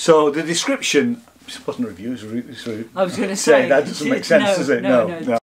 So the description, it wasn't reviews. Re, I was going to say that doesn't make sense, no, does it? No, no. no.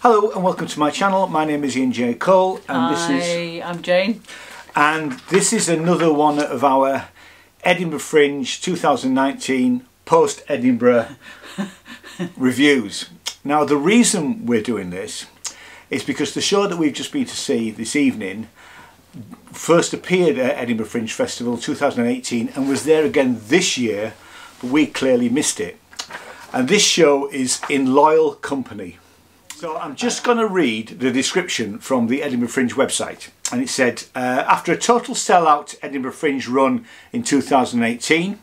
Hello and welcome to my channel. My name is Ian J Cole and Hi, this is I'm Jane. and this is another one of our Edinburgh Fringe 2019 post Edinburgh reviews. Now the reason we're doing this is because the show that we've just been to see this evening first appeared at Edinburgh Fringe Festival 2018 and was there again this year but we clearly missed it. And this show is in loyal company. So I'm just going to read the description from the Edinburgh Fringe website. And it said, uh, after a total sellout Edinburgh Fringe run in 2018,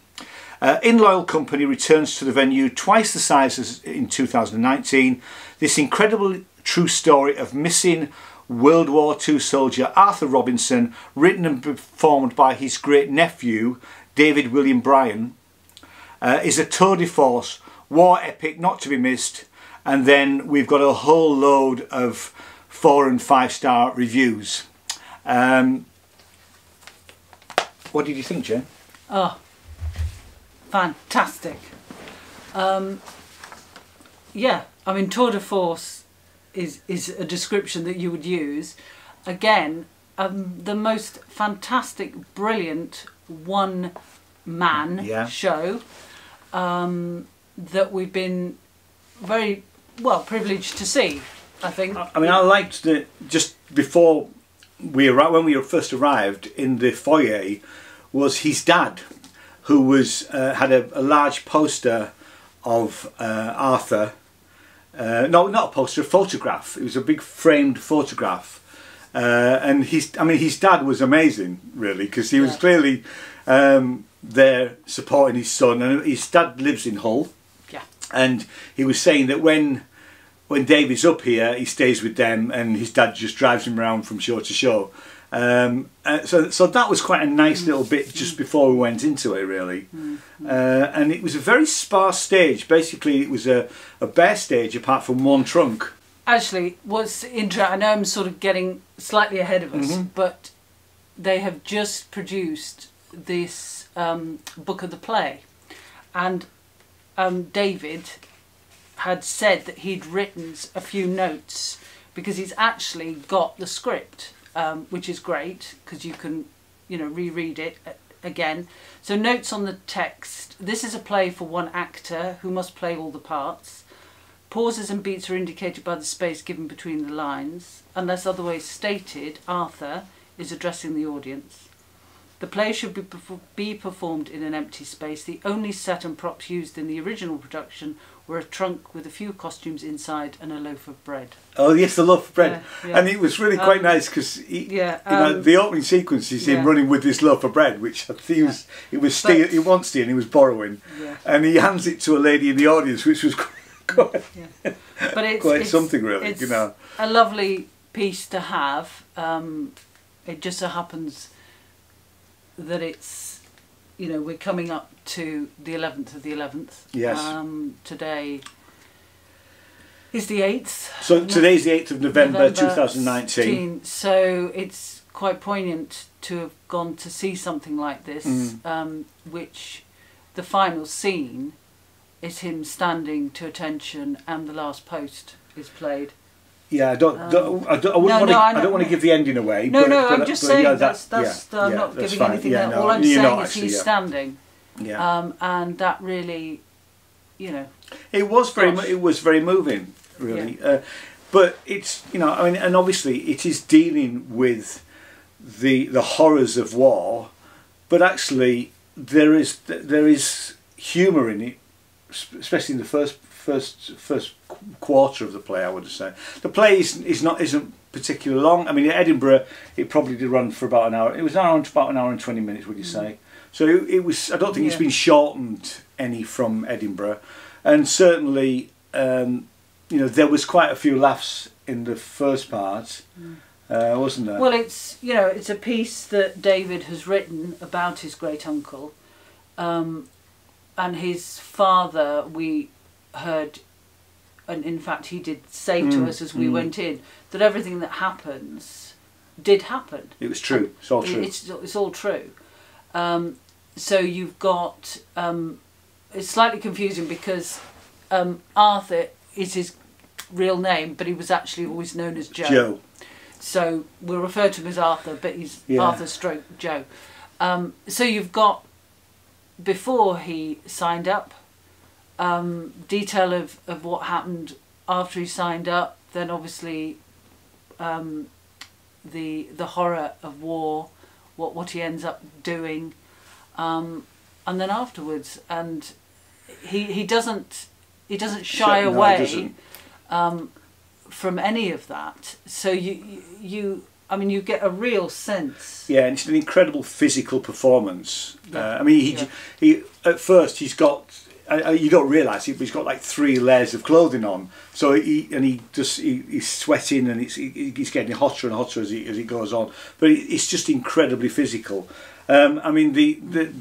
uh, In Loyal Company returns to the venue twice the size as in 2019. This incredible true story of missing World War II soldier Arthur Robinson, written and performed by his great nephew David William Bryan, uh, is a tour de force, war epic not to be missed and then we've got a whole load of four and five star reviews. Um, what did you think, Jen? Oh, fantastic. Um, yeah, I mean, tour de force is, is a description that you would use. Again, um, the most fantastic, brilliant one man Yeah. show um, that we've been very well privileged to see. I think. I mean, I liked that just before we arrived when we first arrived in the foyer was his dad, who was uh, had a, a large poster of uh, Arthur. Uh, no, not a poster, a photograph. It was a big framed photograph, uh, and his. I mean, his dad was amazing, really, because he was Yeah. clearly um, there supporting his son, and his dad lives in Hull. And he was saying that when when David's up here, he stays with them, and his dad just drives him around from show to show. Um, uh, so, so that was quite a nice little bit just before we went into it, really. Uh, and it was a very sparse stage. Basically, it was a, a bare stage apart from one trunk. Actually, what's interesting, I know I'm sort of getting slightly ahead of us, Mhm. but they have just produced this um, book of the play. And um, David had said that he'd written a few notes because he's actually got the script, um, which is great because you can, you know, reread it again. So notes on the text. This is a play for one actor who must play all the parts. Pauses and beats are indicated by the space given between the lines. Unless otherwise stated, Arthur is addressing the audience. The play should be, be performed in an empty space. The only set and props used in the original production were a trunk with a few costumes inside and a loaf of bread. Oh yes, the loaf of bread, Yeah, yeah. and it was really quite Um, nice because yeah, you know um, the opening sequence is yeah. him running with this loaf of bread, which I think he was he was But- steal, he wants stealing, he was borrowing, Yeah. and he hands it to a lady in the audience, which was quite, Yeah. But it's, quite it's something really, you know. a lovely piece to have. Um, it just so happens that it's, you know, we're coming up to the 11th of the 11th. Yes. Um, today is the 8th. So today's the eighth of November, two thousand nineteen. So it's quite poignant to have gone to see something like this, Mm. um, which the final scene is him standing to attention and the last post is played. Yeah, I don't, don't, I, don't, I wouldn't Um, no, want to. no, I I, don't want to give the ending away. No, but, no, but, I'm just but saying yeah, that's that's yeah, I'm yeah, not that's giving fine. anything yeah. No, All I'm saying not is actually, he's yeah. standing, Yeah. um, and that really, you know, It was very, Gosh. it was very moving, really. Uh, but it's, you know, I mean, and obviously it is dealing with the the horrors of war, but actually there is there is humour in it, especially in the first first first quarter of the play. I would say the play is, is not isn't particularly long. I mean, at Edinburgh, it probably did run for about an hour. It was an hour and about an hour and twenty minutes. Would you say? So it, it was. I don't think it's been shortened any from Edinburgh, and certainly, um, you know, there was quite a few laughs in the first part, uh, wasn't there? Well, it's you know it's a piece that David has written about his great uncle, um, and his father. We heard, and in fact, he did say to Mm, us as we mm. went in that everything that happens did happen. it was true. It's all true. It's it's all true. Um, so you've got um, it's slightly confusing because um, Arthur is his real name, but he was actually always known as Joe. Joe. So we'll refer to him as Arthur, but he's Yeah. Arthur Stroke Joe. Um, so you've got before he signed up, um, detail of, of what happened after he signed up. Then obviously, um, the the horror of war, what what he ends up doing, um, and then afterwards, and he he doesn't he doesn't shy No, away doesn't. um, from any of that. So you, you, you, I mean, you get a real sense. Yeah, and it's an incredible physical performance. Yeah. Uh, I mean, he, Yeah. he at first he's got. Uh, you don't realise it, but he's got like three layers of clothing on. So he and he just he, he's sweating and it's he, he's getting hotter and hotter as he as it goes on. But it's just incredibly physical. Um, I mean, the, the,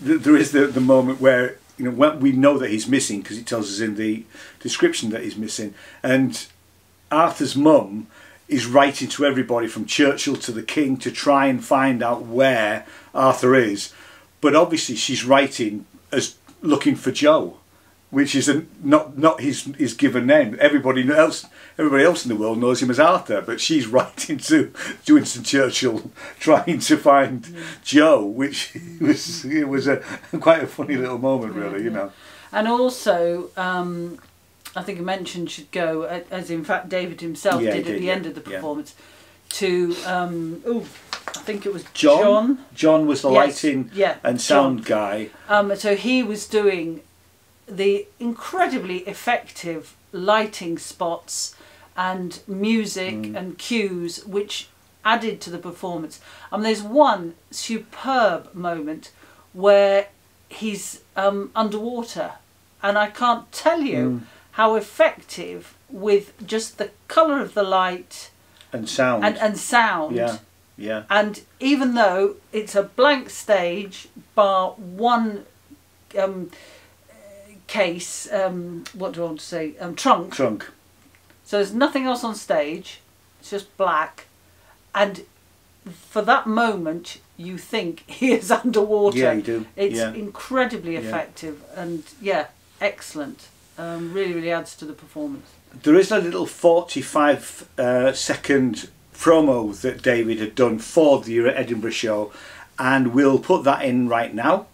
the there is the the moment where you know we know that he's missing because it tells us in the description that he's missing, and Arthur's mum is writing to everybody from Churchill to the King to try and find out where Arthur is. But obviously she's writing as looking for Joe, which is a, not not his his given name. Everybody else everybody else in the world knows him as Arthur, but she's writing to to Winston Churchill trying to find Joe, which was it was a quite a funny little moment, really. You know. And also, um, I think I mentioned should go, as in fact David himself Yeah, did he at the yeah, end of the yeah. performance, to, um, oh, I think it was John. John. John was the Yes, lighting yeah, and sound John. guy. Um, so he was doing the incredibly effective lighting spots and music Mm. and cues which added to the performance. Um, there's one superb moment where he's um, underwater, and I can't tell you Mm. how effective with just the colour of the light and sound. and, and sound. yeah, yeah. And even though it's a blank stage, bar one um, case, um, what do I want to say, um, trunk. Trunk. So there's nothing else on stage. It's just black, and for that moment, you think he is underwater. Yeah, you do. It's yeah. incredibly Yeah. effective, and yeah, excellent. Um, really, really adds to the performance. There is a little 45 uh, second promo that David had done for the Edinburgh show, and we'll put that in right now.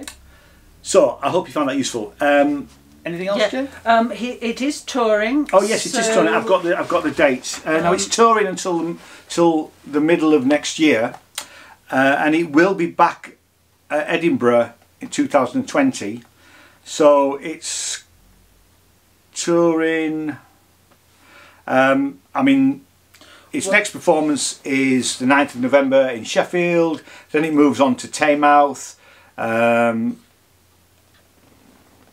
Okay. So I hope you found that useful. Um, anything else, Yeah. Jim? Um, he, it is touring. Oh yes, it's just touring. I've got the I've got the dates. Uh, now it's Um, touring until till the middle of next year, uh, and it will be back at Edinburgh in 2020. So it's touring. Um, I mean, its Well- next performance is the 9th of November in Sheffield. Then it moves on to Taymouth, um,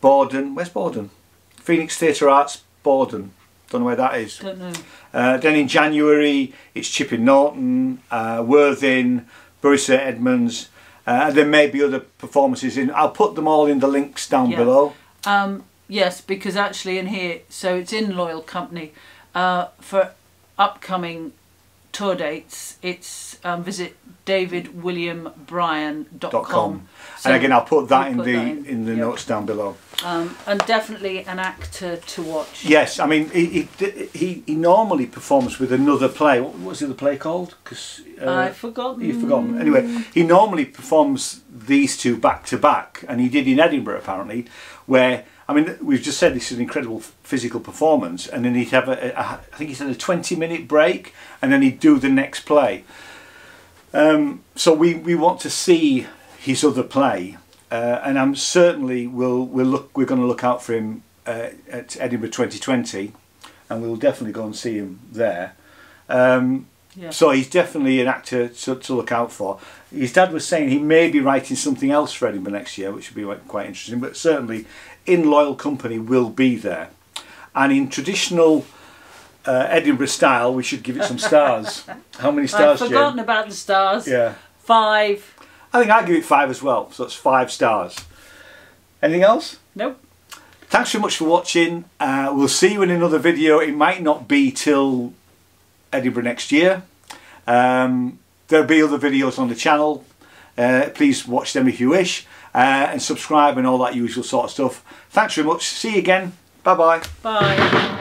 Bordon. Where's Bordon? Phoenix Theatre Arts, Bordon. Don't know where that is. Don't know. Uh, then in January, it's Chipping Norton, uh, Worthing, Bury St Edmunds. Uh, there may be other performances in. I'll put them all in the links down Yeah. below. Um, yes, because actually in here, so it's in Loyal Company uh, for upcoming tour dates, it's um, visit davidwilliambryan.com. com. So and again, I'll put that in put the that in. in the Yep. notes down below. Um, and definitely an actor to watch. Yes, I mean he he, he, normally performs with another play. What was the other play called? Because I've forgotten. You've forgotten. Anyway, he normally performs these two back to back, and he did in Edinburgh apparently, where I mean we've just said this is an incredible physical performance, and then he'd have a, a I think he said a twenty minute break, and then he'd do the next play. Um, so we, we want to see his other play, uh, and I'm certainly will we'll look we're going to look out for him uh, at Edinburgh 2020, and we'll definitely go and see him there. Um, Yeah. so he's definitely an actor to, to look out for. His dad was saying he may be writing something else for Edinburgh next year, which would be quite interesting. But certainly, in loyal company will be there, and in traditional uh, Edinburgh style, we should give it some stars. How many I've stars, forgotten Jen? about the stars. Yeah, Five. I think I'd give it five as well. So that's five stars. Anything else? Nope. Thanks so much for watching. Uh, we'll see you in another video. It might not be till Edinburgh next year. Um, there'll be other videos on the channel. Uh, please watch them if you wish. Uh, and subscribe and all that usual sort of stuff. Thanks very much. See you again. Bye bye. Bye.